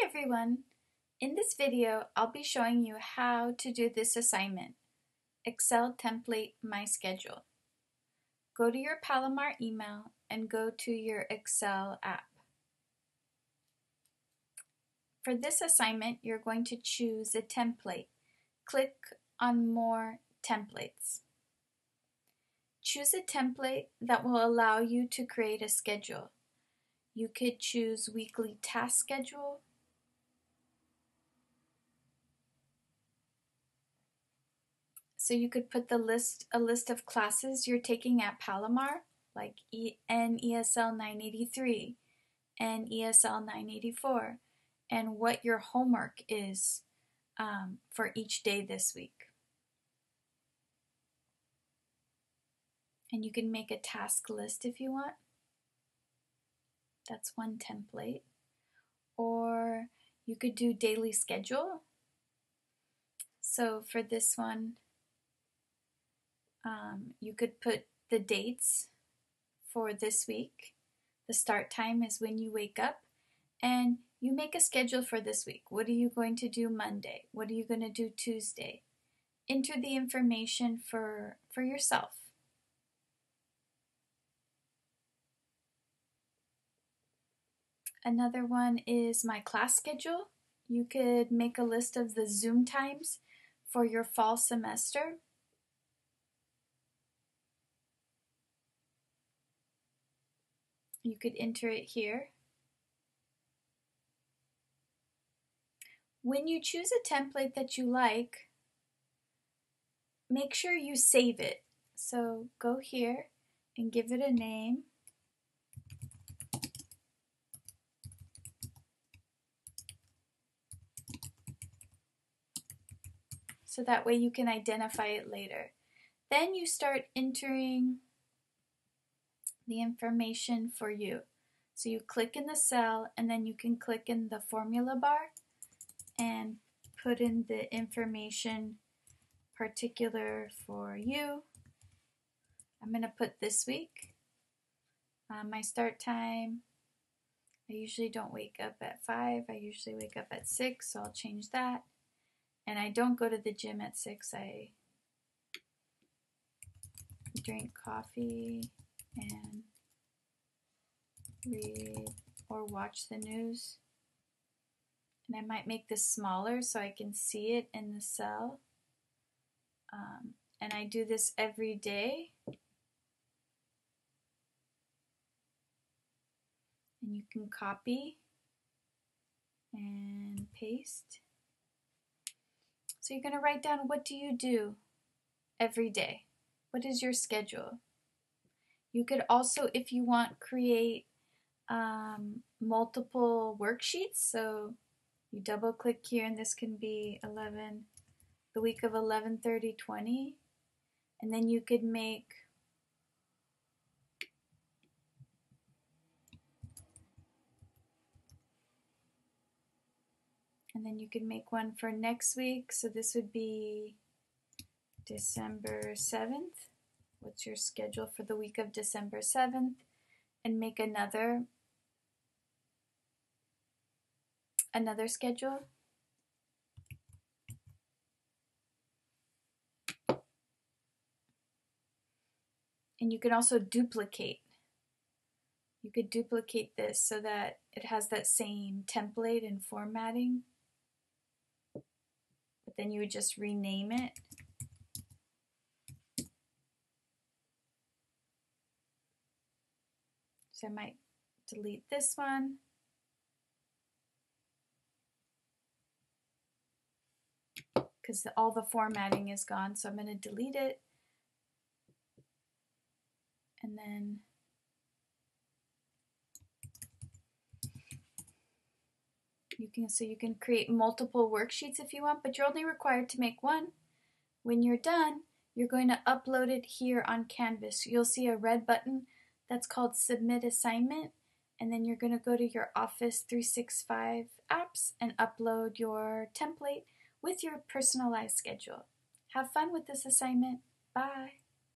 Hi everyone! In this video, I'll be showing you how to do this assignment, Excel Template My Schedule. Go to your Palomar email and go to your Excel app. For this assignment, you're going to choose a template. Click on More Templates. Choose a template that will allow you to create a schedule. You could choose weekly task schedule, So you could put the list a list of classes you're taking at Palomar, like NESL 983 and ESL 984, and what your homework is um, for each day this week. And you can make a task list if you want. That's one template. Or you could do daily schedule. So for this one, um, you could put the dates for this week. The start time is when you wake up, and you make a schedule for this week. What are you going to do Monday? What are you going to do Tuesday? Enter the information for, for yourself. Another one is my class schedule. You could make a list of the Zoom times for your fall semester. You could enter it here. When you choose a template that you like, make sure you save it. So go here and give it a name. So that way you can identify it later. Then you start entering the information for you. So you click in the cell and then you can click in the formula bar and put in the information particular for you. I'm going to put this week. Uh, my start time, I usually don't wake up at 5. I usually wake up at 6, so I'll change that. And I don't go to the gym at 6. I drink coffee and read or watch the news. And I might make this smaller so I can see it in the cell. Um, and I do this every day. And you can copy and paste. So you're going to write down what do you do every day? What is your schedule? You could also, if you want, create um, multiple worksheets. So you double click here and this can be 11, the week of 11, 30, 20. And then you could make and then you could make one for next week. So this would be December 7th what's your schedule for the week of December 7th, and make another another schedule. And you can also duplicate. You could duplicate this so that it has that same template and formatting. But then you would just rename it. So I might delete this one. Because all the formatting is gone, so I'm going to delete it. And then you can so you can create multiple worksheets if you want, but you're only required to make one. When you're done, you're going to upload it here on Canvas. You'll see a red button that's called Submit Assignment. And then you're going to go to your Office 365 apps and upload your template with your personalized schedule. Have fun with this assignment. Bye.